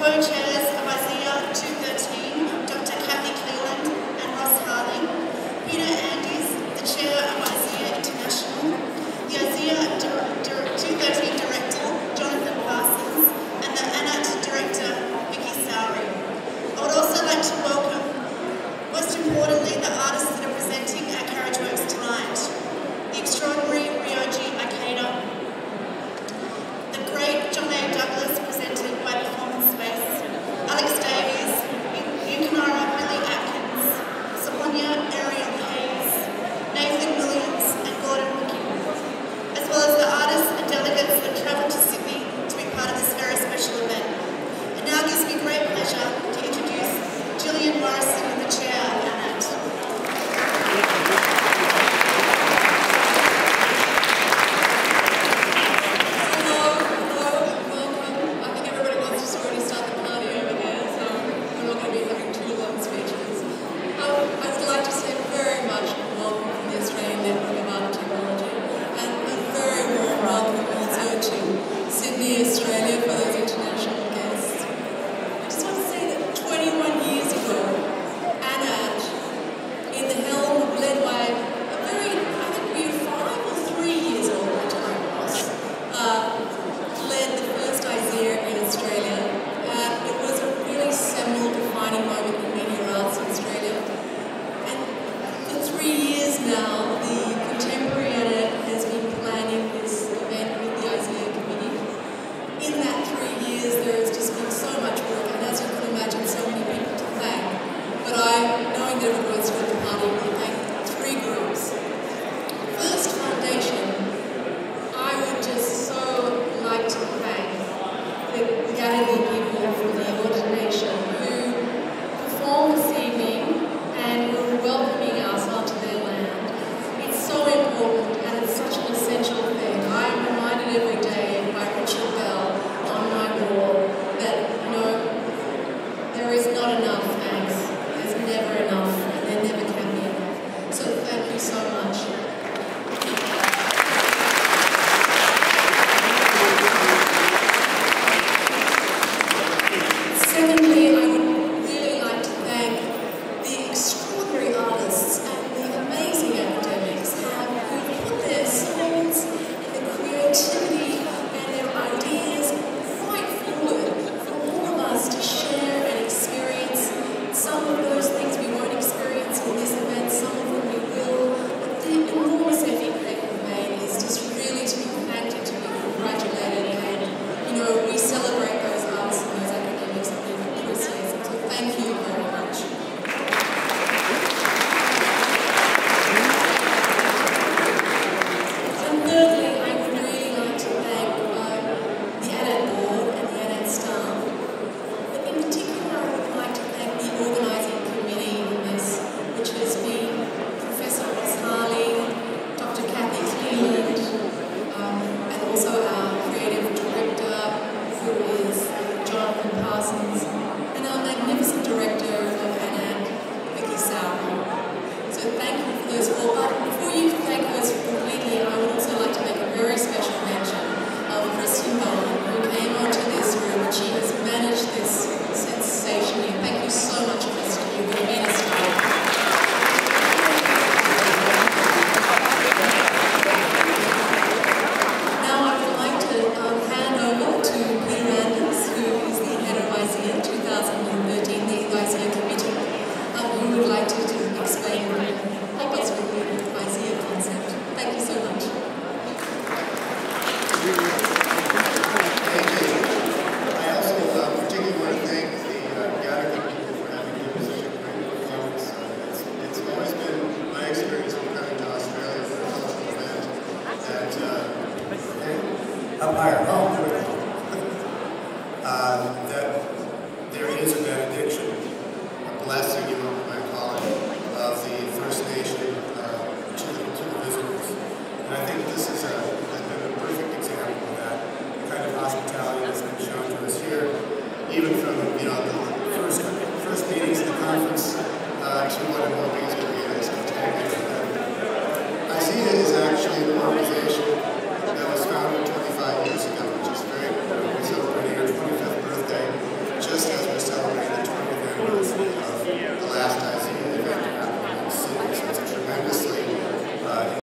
coaches, there's